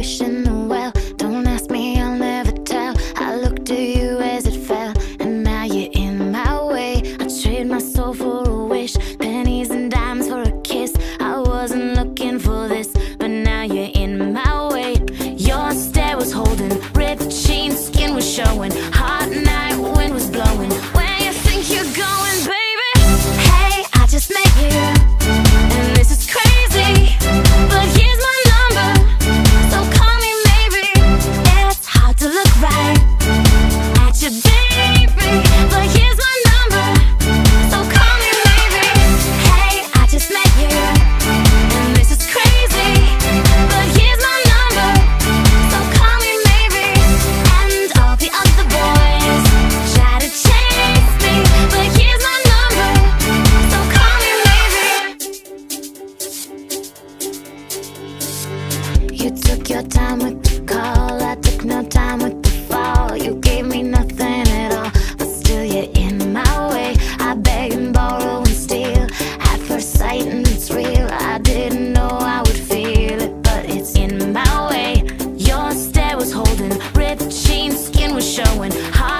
Wishing in well. Don't ask me, I'll never tell. I looked to you as it fell, and now you're in my way. I trade my soul for. You took your time with the call, I took no time with the fall. You gave me nothing at all, but still you're in my way. I beg and borrow and steal at first sight, and it's real. I didn't know I would feel it, but it's in my way. Your stare was holding, ripped jeans, skin was showing. Heart